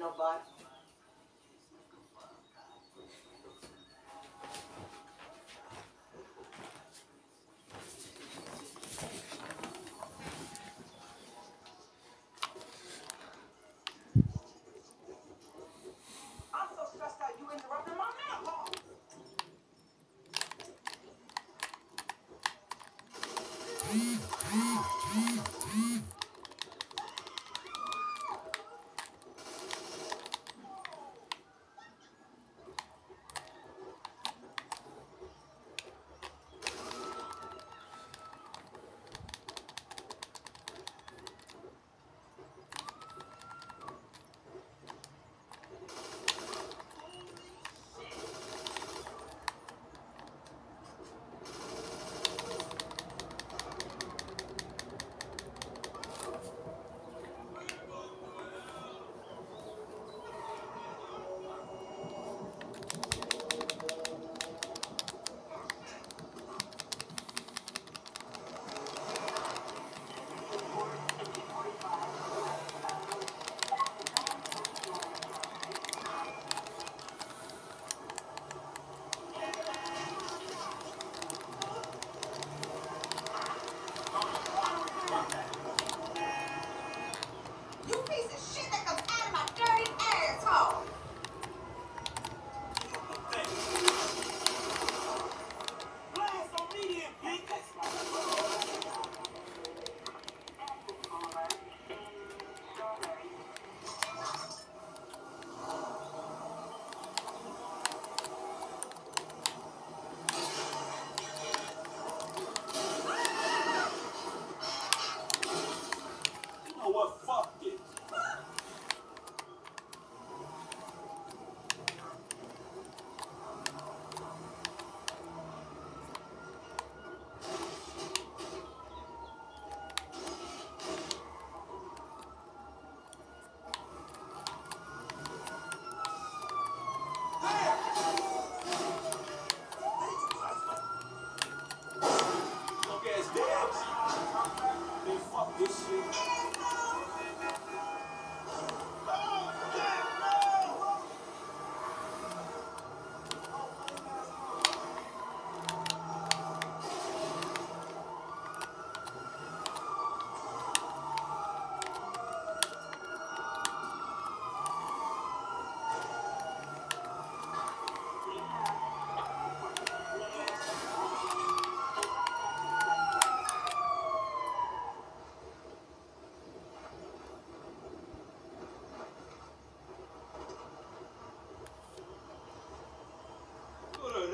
no.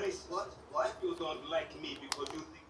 What? What? You don't like me because you think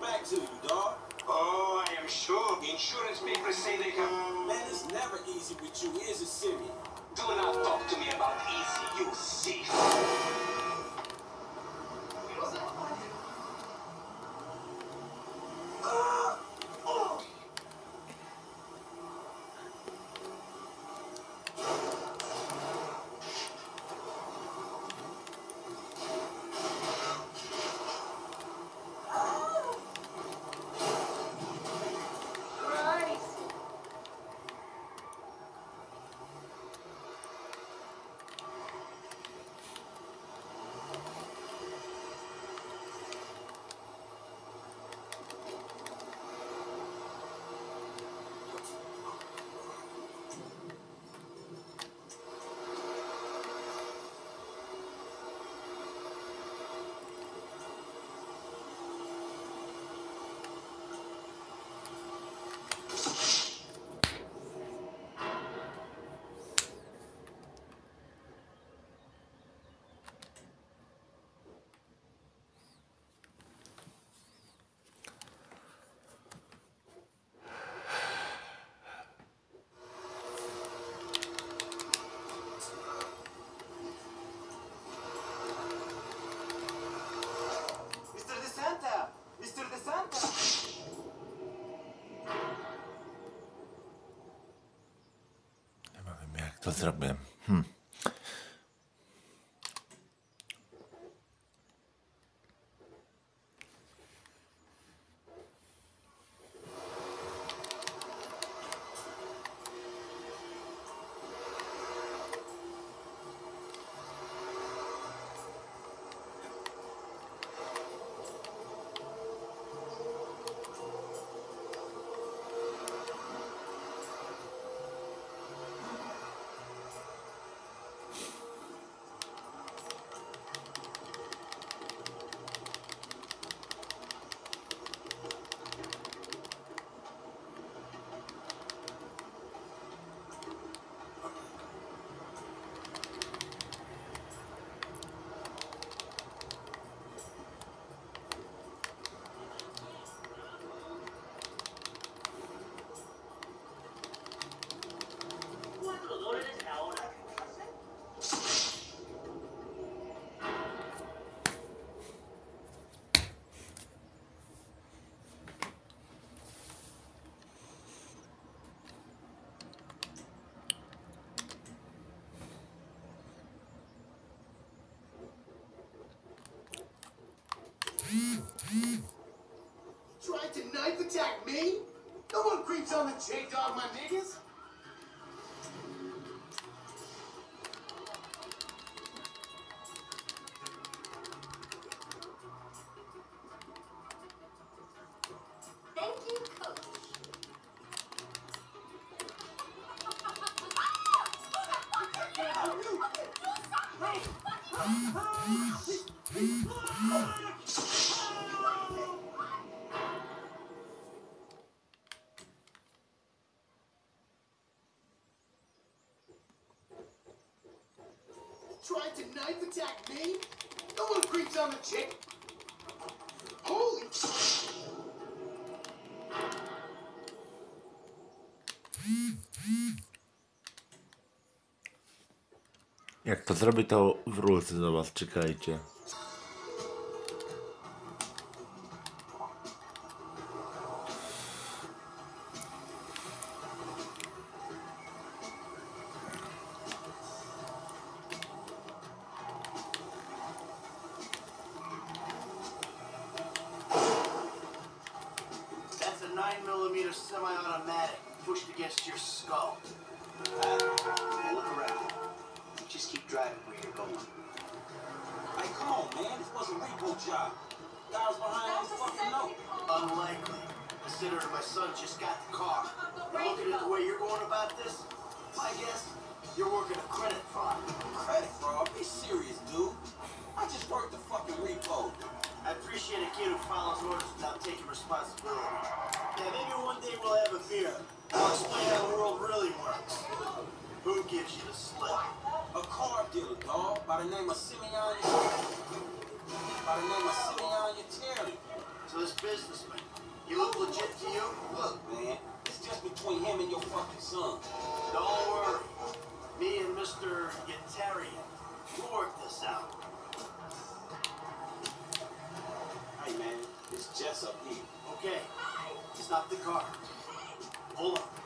back to you, dog. Oh, I am sure. Insurance papers say they have... Man, it's never easy with you, is a city. Do not talk to me about easy, you see. To zrobię? Tried to knife attack me? No one creeps on the J Dog, my niggas. Tried to knife attack me? No one creeps on the chick. Holy Jak to zrobię, to wrócę do was, czekajcie. Job. Guys behind That this fucking note. safety call. Unlikely, considering my son just got the car. Looking at the way you're going about this, my guess, you're working a credit fraud. Credit fraud. Be serious, dude. I just worked the fucking repo. I appreciate a kid who follows orders without taking responsibility. Yeah, maybe one day we'll have a beer. I'll explain how the world really works. Who gives you the slip? A car dealer, dog, by the name of Simeon. So this businessman, he look legit to you? Look, man, it's just between him and your fucking son. Don't worry. Me and Mr. Yetarian, we'll work this out. Hey, man, it's Jess up here. Okay, stop the car. Hold on.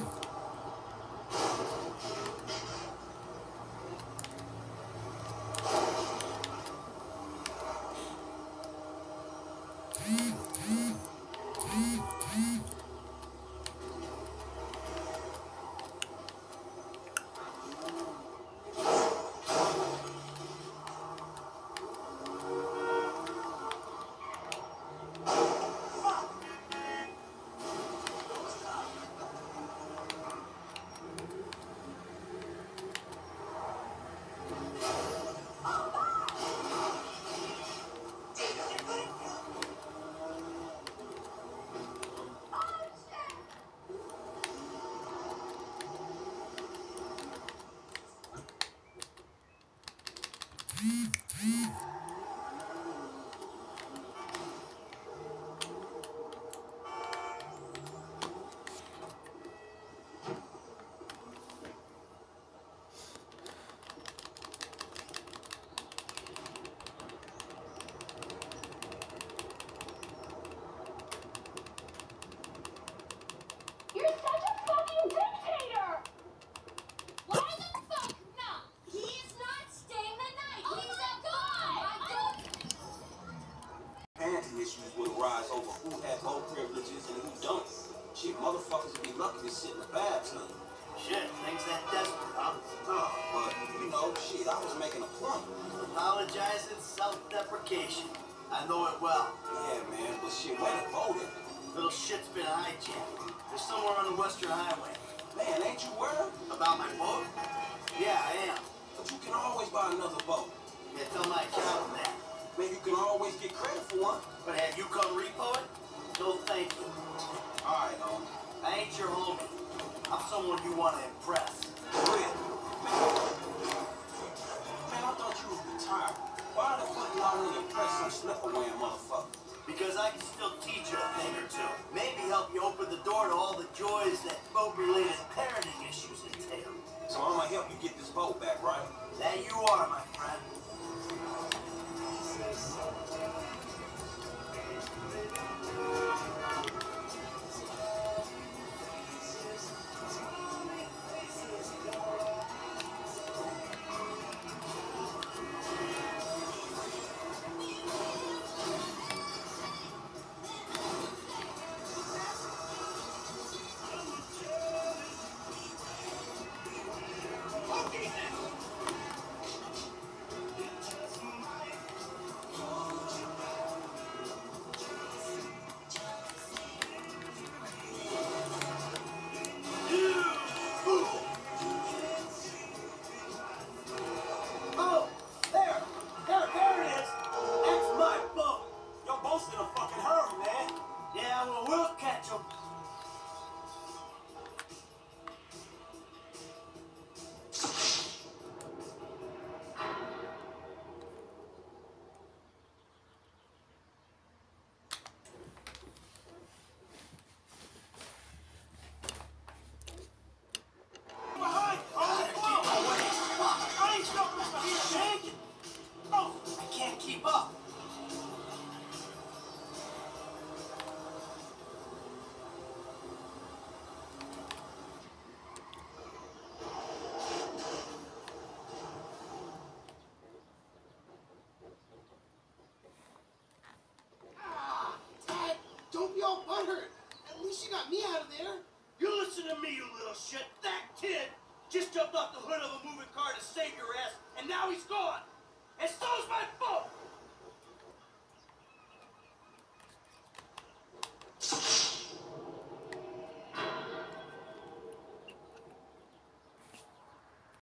would be lucky to sit in the bathtub. Shit, things that desperate, huh? No, but, you know, shit, I was making a point. Apologizing, self-deprecation. I know it well. Yeah, man, but shit, way to vote it. Little shit's been hijacked. They're somewhere on the Western Highway. Man, ain't you worried? About my boat? Yeah, I am. But you can always buy another boat. Yeah, tell my accountant that. Man, you can always get credit for one. But have you come repo it? No, thank you. Alright, homie. I ain't your homie. I'm someone you want to impress. Quit. Man, I thought you was retired. Why the fuck you out here impress some wearing motherfucker? Because I can still teach you a thing or two. Maybe help you open the door to all the joys that boat-related parenting issues entail. So I'm gonna help you get this boat back, right? That you are, my friend. Of a